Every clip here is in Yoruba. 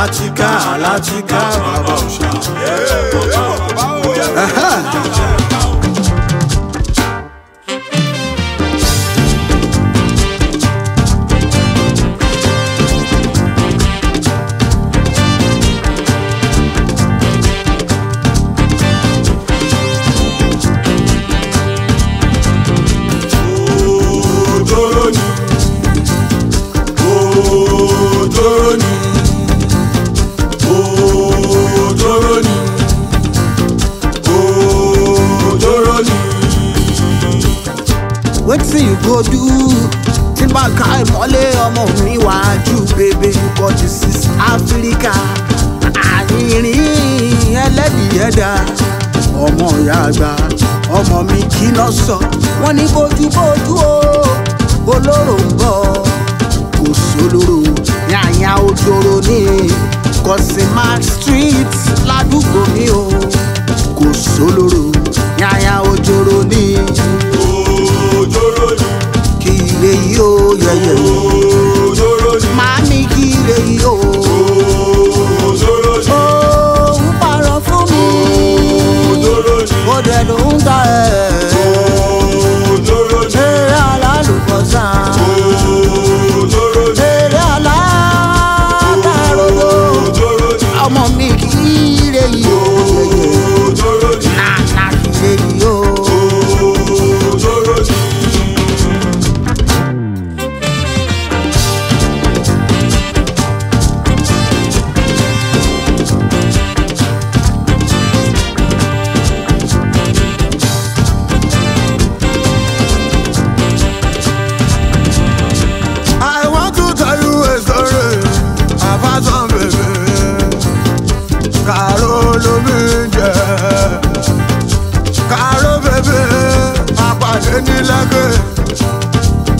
alájíká alájíká bàbá òṣà. wetin you go do tí bá ka ìmọ́lé ọmọ mi wá ju bèbè forty six áfíríkà àyìnrín ẹlẹ́dìyẹ́dà ọmọ ìyá àgbà ọmọ mi kí lọ sọ wọ́n ní bójúbójú o olóró ń bọ̀ kò sólóró yàyà òjòrò ní kọ́sìmá street ládùúgbò mi o kò sólóró yàyà òjòrò ní.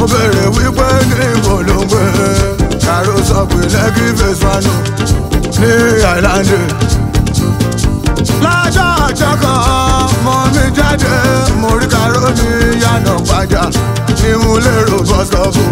ó béèrè wípé níbo ló ń gbé kàró sọ pé lẹ́kì phase one ní àìláńdì. lájọ́ ọjọ́ kan mọ mi jáde mo rí kàró ní yànnà pàjá ìmúlẹ̀rọ bọ́sọ̀bù.